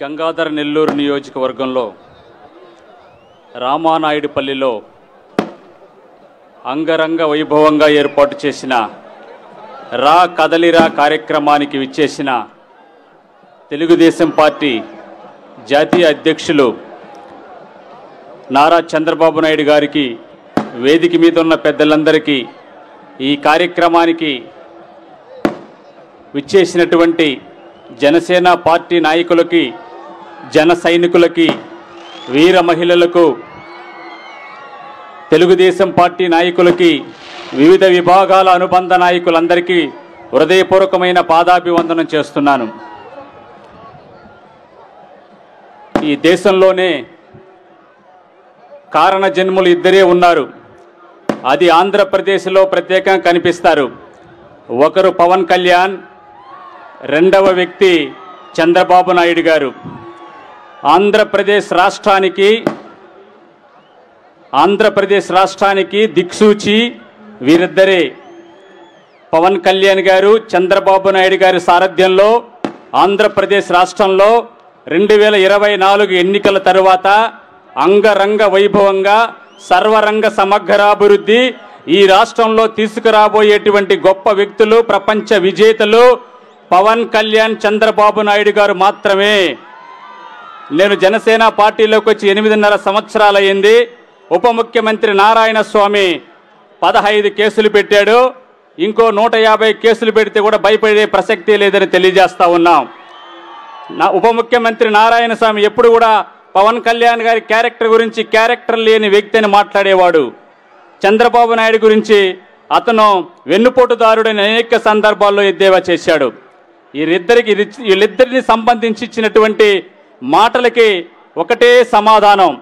గంగాధర నెల్లూరు నియోజకవర్గంలో రామానాయుడుపల్లిలో అంగరంగ వైభవంగా ఏర్పాటు చేసిన రా కదలిరా కార్యక్రమానికి విచ్చేసిన తెలుగుదేశం పార్టీ జాతీయ అధ్యక్షులు నారా చంద్రబాబు నాయుడు గారికి వేదిక మీద ఉన్న పెద్దలందరికీ ఈ కార్యక్రమానికి విచ్చేసినటువంటి జనసేన పార్టీ నాయకులకి జన సైనికులకి వీర మహిళలకు తెలుగుదేశం పార్టీ నాయకులకి వివిధ విభాగాల అనుబంధ నాయకులందరికీ హృదయపూర్వకమైన పాదాభివందనం చేస్తున్నాను. ఈ దేశంలోనే కారణ జన్ములు ఇద్దరే ఉన్నారు. అది ఆంధ్రప్రదేశ్లో ప్రత్యేకంగా కనిపిస్తారు. ఒకరు పవన్ కళ్యాణ్ రెండవ వ్యక్తి చంద్రబాబు నాయుడు గారు. ఆంధ్రప్రదేశ్ రాష్ట్రానికి ఆంధ్రప్రదేశ్ రాష్ట్రానికి దిక్సూచి వీరిద్దరే. పవన్ కళ్యాణ్ గారు చంద్రబాబు నాయుడు గారి సారథ్యంలో ఆంధ్రప్రదేశ్ రాష్ట్రంలో రెండు వేల ఇరవై నాలుగు ఎన్నికల తరువాత అంగరంగ వైభవంగా సర్వరంగ సమగ్రాభివృద్ధి ఈ రాష్ట్రంలో తీసుకురాబోయేటువంటి గొప్ప వ్యక్తులు ప్రపంచ విజేతలు పవన్ కళ్యాణ్ చంద్రబాబు నాయుడు గారు మాత్రమే. నేను జనసేన పార్టీలోకి వచ్చి ఎనిమిదిన్నర సంవత్సరాలయ్యింది. ఉప ముఖ్యమంత్రి నారాయణ స్వామి పదహైదు కేసులు పెట్టాడు. ఇంకో నూట యాభై కేసులు పెడితే కూడా భయపడే ప్రసక్తి లేదని తెలియజేస్తా ఉన్నాం. నా ఉప ముఖ్యమంత్రి నారాయణ స్వామి ఎప్పుడు కూడా పవన్ కళ్యాణ్ గారి క్యారెక్టర్ గురించి క్యారెక్టర్ లేని వ్యక్తి అని మాట్లాడేవాడు. చంద్రబాబు నాయుడు గురించి అతను వెన్నుపోటుదారుడని అనేక సందర్భాల్లో ఎద్దేవా చేశాడు. వీరిద్దరికి ఇది- వీళ్ళిద్దరిని సంబంధించి ఇచ్చినటువంటి మాటలకి ఒకటే సమాధానం.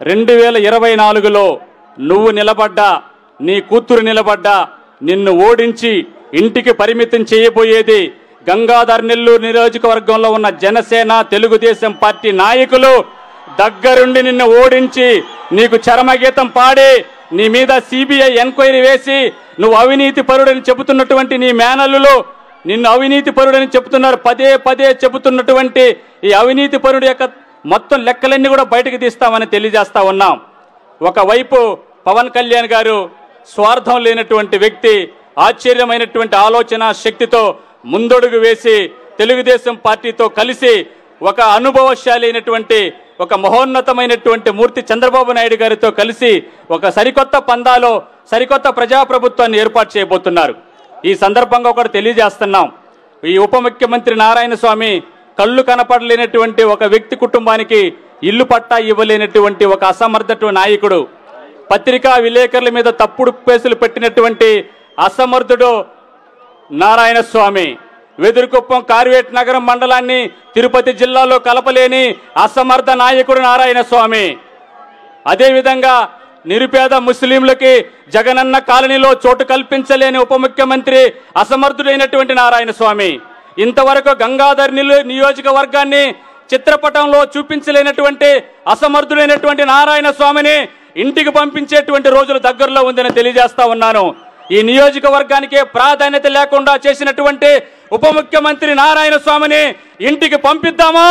రెండు వేల ఇరవై నాలుగులో నువ్వు నిలబడ్డా నీ కూతురు నిలబడ్డా నిన్ను ఓడించి ఇంటికి పరిమితం చేయబోయేది గంగాధర్ నెల్లూరు నియోజకవర్గంలో ఉన్న జనసేన తెలుగుదేశం పార్టీ నాయకులు. దగ్గరుండి నిన్ను ఓడించి నీకు చరమగీతం పాడి నీ మీద సిబిఐ ఎంక్వైరీ వేసి నువ్వు అవినీతి పరుడని చెబుతున్నటువంటి నీ మేనల్లులు నిన్ను అవినీతి పరుడని చెబుతున్నారు. పదే పదే చెబుతున్నటువంటి ఈ అవినీతి పరుడు యొక్క మొత్తం లెక్కలన్నీ కూడా బయటకు తీస్తామని తెలియజేస్తా ఉన్నాం. ఒకవైపు పవన్ కళ్యాణ్ గారు స్వార్థం లేనటువంటి వ్యక్తి ఆశ్చర్యమైనటువంటి ఆలోచన శక్తితో ముందడుగు వేసి తెలుగుదేశం పార్టీతో కలిసి ఒక అనుభవశాలైనటువంటి ఒక మహోన్నతమైనటువంటి మూర్తి చంద్రబాబు నాయుడు గారితో కలిసి ఒక సరికొత్త పందాలో సరికొత్త ప్రజాప్రభుత్వాన్ని ఏర్పాటు చేయబోతున్నారు. ఈ సందర్భంగా ఒకటి తెలియజేస్తున్నాం. ఈ ఉప ముఖ్యమంత్రి నారాయణ స్వామి కళ్ళు కనపడలేనటువంటి ఒక వ్యక్తి కుటుంబానికి ఇల్లు పట్టా ఇవ్వలేనటువంటి ఒక అసమర్థటు నాయకుడు. పత్రికా విలేకరుల మీద తప్పుడు కేసులు పెట్టినటువంటి అసమర్థుడు నారాయణ స్వామి. వెదురుకుప్పం కార్వేట్ నగరం మండలాన్ని తిరుపతి జిల్లాలో కలపలేని అసమర్థ నాయకుడు నారాయణ స్వామి. అదేవిధంగా నిరుపేద ముస్లింలకి జగనన్న కాలనీలో చోటు కల్పించలేని ఉప ముఖ్యమంత్రి అసమర్థుడైనటువంటి నారాయణ స్వామి. ఇంతవరకు గంగాధర్ నిలు నియోజకవర్గాన్ని చిత్రపటంలో చూపించలేనటువంటి అసమర్థుడైనటువంటి నారాయణ స్వామిని ఇంటికి పంపించేటువంటి రోజులు దగ్గరలో ఉందని తెలియజేస్తా ఉన్నాను. ఈ నియోజకవర్గానికే ప్రాధాన్యత లేకుండా చేసినటువంటి ఉప ముఖ్యమంత్రి నారాయణ స్వామిని ఇంటికి పంపిద్దామా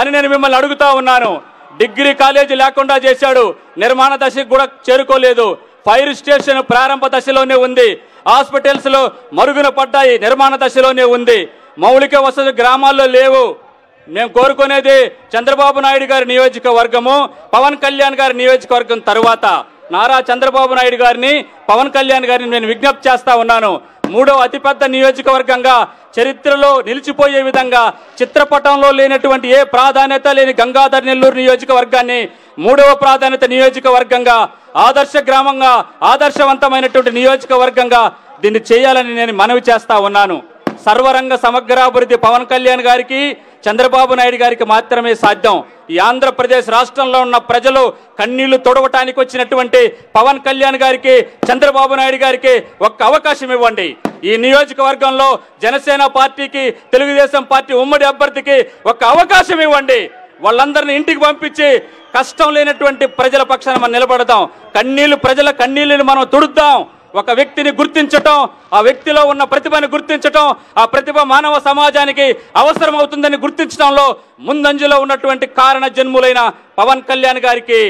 అని నేను మిమ్మల్ని అడుగుతా ఉన్నాను. డిగ్రీ కాలేజీ లేకుండా చేశాడు. నిర్మాణ దశకు కూడా చేరుకోలేదు. ఫైర్ స్టేషన్ ప్రారంభ దశలోనే ఉంది. హాస్పిటల్స్లో మరుగున పడ్డాయి. నిర్మాణ దశలోనే ఉంది. మౌలిక వసతి గ్రామాల్లో లేవు. మేము కోరుకునేది చంద్రబాబు నాయుడు గారి నియోజకవర్గము పవన్ కళ్యాణ్ గారి నియోజకవర్గం తరువాత. నారా చంద్రబాబు నాయుడు గారిని పవన్ కళ్యాణ్ గారిని నేను విజ్ఞప్తి చేస్తా ఉన్నాను. మూడో అతిపెద్ద నియోజకవర్గంగా చరిత్రలో నిలిచిపోయే విధంగా చిత్రపటంలో లేనటువంటి ఏ ప్రాధాన్యత లేని గంగాధర్ నెల్లూరు నియోజకవర్గాన్ని మూడవ ప్రాధాన్యత నియోజకవర్గంగా ఆదర్శ గ్రామంగా ఆదర్శవంతమైనటువంటి నియోజకవర్గంగా దీన్ని చేయాలని నేను మనవి చేస్తా ఉన్నాను. సర్వరంగ సమగ్రాభివృద్ధి పవన్ కళ్యాణ్ గారికి చంద్రబాబు నాయుడు గారికి మాత్రమే సాధ్యం. ఈ ఆంధ్రప్రదేశ్ రాష్ట్రంలో ఉన్న ప్రజలు కన్నీళ్ళు తొడవటానికి వచ్చినటువంటి పవన్ కళ్యాణ్ గారికి చంద్రబాబు నాయుడు గారికి ఒక్క అవకాశం ఇవ్వండి. ఈ నియోజకవర్గంలో జనసేన పార్టీకి తెలుగుదేశం పార్టీ ఉమ్మడి అభ్యర్థికి ఒక్క అవకాశం ఇవ్వండి. వాళ్ళందరిని ఇంటికి పంపించి కష్టం లేనటువంటి ప్రజల పక్షాన మనం నిలబడదాం. కన్నీళ్ళు ప్రజల కన్నీళ్ళని మనం తుడుద్దాం. ఒక వ్యక్తిని గుర్తించటం ఆ వ్యక్తిలో ఉన్న ప్రతిభను గుర్తించటం ఆ ప్రతిభ మానవ సమాజానికి అవసరం అవుతుందని గుర్తించడంలో ముందంజలో ఉన్నటువంటి కారణ జన్ములైన పవన్ కళ్యాణ్ గారికి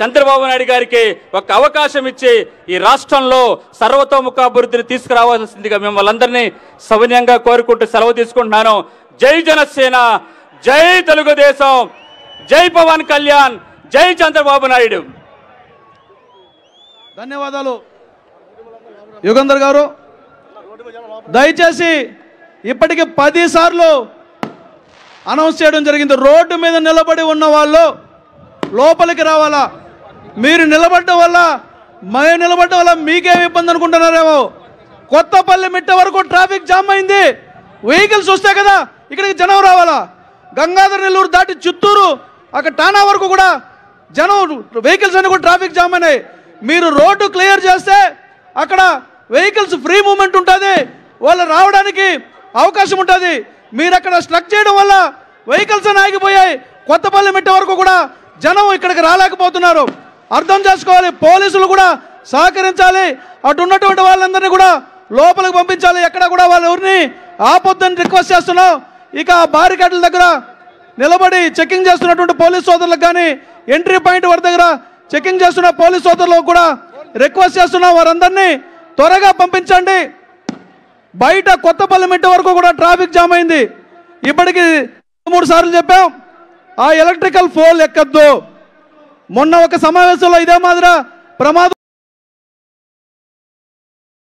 చంద్రబాబు నాయుడు గారికి ఒక అవకాశం ఇచ్చి ఈ రాష్ట్రంలో సర్వతోముఖ అభివృద్ధిని తీసుకురావాల్సిందిగా మిమ్మల్ని అందరినీ సవినయంగా కోరుకుంటూ సెలవు తీసుకుంటున్నాను. జై జనసేన జై తెలుగుదేశం జై పవన్ కళ్యాణ్ జై చంద్రబాబు నాయుడు. ధన్యవాదాలు. యుగంధర్ గారు దయచేసి ఇప్పటికి పది సార్లు అనౌన్స్ చేయడం జరిగింది. రోడ్డు మీద నిలబడి ఉన్న వాళ్ళు లోపలికి రావాలా? మీరు నిలబడడం వల్ల మేము నిలబడడం వల్ల మీకేం ఇబ్బంది అనుకుంటున్నారేమో? కొత్తపల్లి మిట్ట వరకు ట్రాఫిక్ జామ్ అయింది. వెహికల్స్ వస్తే కదా ఇక్కడికి జనం రావాలా? గంగాధర్ నెల్లూరు దాటి చిత్తూరు అక్కడ టానా వరకు కూడా జనం వెహికల్స్ అన్ని కూడా ట్రాఫిక్ జామ్ అయినాయి. మీరు రోడ్డు క్లియర్ చేస్తే అక్కడ వెహికల్స్ ఫ్రీ మూమెంట్ ఉంటుంది. వాళ్ళు రావడానికి అవకాశం ఉంటుంది. మీరు అక్కడ స్ట్రక్ చేయడం వల్ల వెహికల్స్ ఆగిపోయాయి. కొత్తపల్లి మిట్ట వరకు కూడా జనం ఇక్కడికి రాలేకపోతున్నారు. అర్థం చేసుకోవాలి. పోలీసులు కూడా సహకరించాలి. అటు ఉన్నటువంటి వాళ్ళందరినీ కూడా లోపలికి పంపించాలి. ఎక్కడ కూడా వాళ్ళు ఎవరిని ఆపొద్దని రిక్వెస్ట్ చేస్తున్నాం. ఇక ఆ బారికేడ్ల దగ్గర నిలబడి చెకింగ్ చేస్తున్నటువంటి పోలీస్ సోదరులకు కానీ ఎంట్రీ పాయింట్ వారి దగ్గర చెకింగ్ చేస్తున్న పోలీస్ సోదరులకు కూడా రిక్వెస్ట్ చేస్తున్నాం. వారందరినీ త్వరగా పంపించండి. బయట కొత్తపల్లి మిట్ట వరకు కూడా ట్రాఫిక్ జామ్ అయింది. ఇప్పటికి మూడు సార్లు చెప్పాం ఆ ఎలక్ట్రికల్ ఫోల్ ఎక్కద్దు. మొన్న ఒక సమావేశంలో ఇదే మాదిరా ప్రమాదం